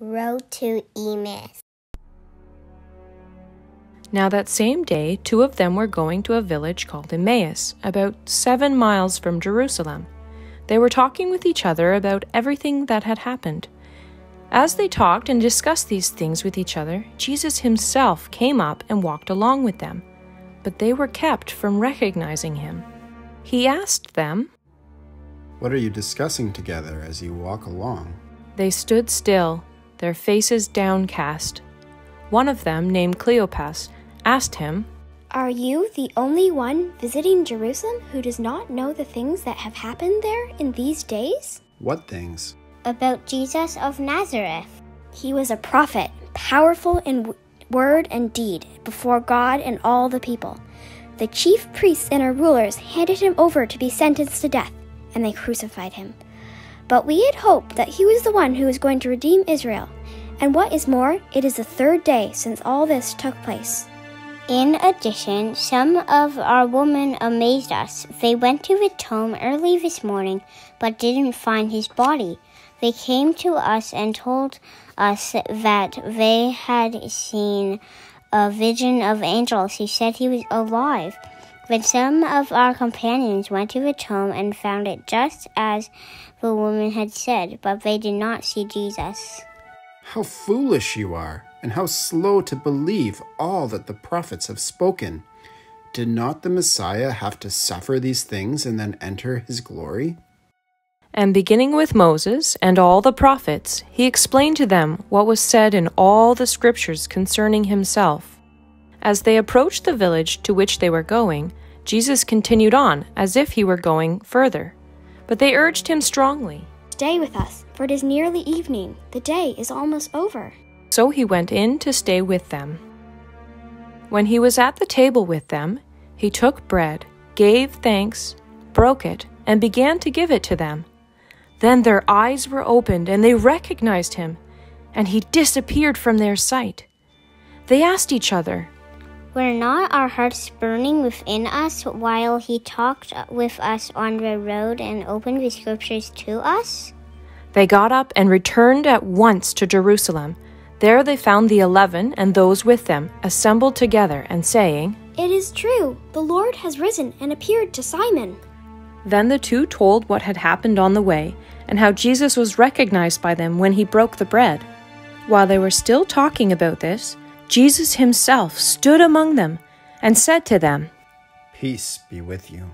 Road to Emmaus. Now, that same day, two of them were going to a village called Emmaus, about seven miles from Jerusalem. They were talking with each other about everything that had happened. As they talked and discussed these things with each other, Jesus himself came up and walked along with them, but they were kept from recognizing him. He asked them, What are you discussing together as you walk along? They stood still, their faces downcast. One of them, named Cleopas, asked him, Are you the only one visiting Jerusalem who does not know the things that have happened there in these days? What things? About Jesus of Nazareth. He was a prophet, powerful in w- word and deed before God and all the people. The chief priests and our rulers handed him over to be sentenced to death, and they crucified him. But we had hoped that he was the one who was going to redeem Israel. And what is more, it is the third day since all this took place. In addition, some of our women amazed us. They went to the tomb early this morning, but didn't find his body. They came to us and told us that they had seen a vision of angels who said he was alive. Then some of our companions went to the tomb and found it just as the woman had said, but they did not see Jesus. How foolish you are, and how slow to believe all that the prophets have spoken. Did not the Messiah have to suffer these things and then enter his glory? And beginning with Moses and all the prophets, he explained to them what was said in all the scriptures concerning himself. As they approached the village to which they were going, Jesus continued on as if he were going further. But they urged him strongly. Stay with us, for it is nearly evening. The day is almost over. So he went in to stay with them. When he was at the table with them, he took bread, gave thanks, broke it, and began to give it to them. Then their eyes were opened, and they recognized him, and he disappeared from their sight. They asked each other, Were not our hearts burning within us while he talked with us on the road and opened the scriptures to us? They got up and returned at once to Jerusalem. There they found the eleven and those with them assembled together and saying, It is true, the Lord has risen and appeared to Simon. Then the two told what had happened on the way and how Jesus was recognized by them when he broke the bread. While they were still talking about this, Jesus himself stood among them and said to them, Peace be with you.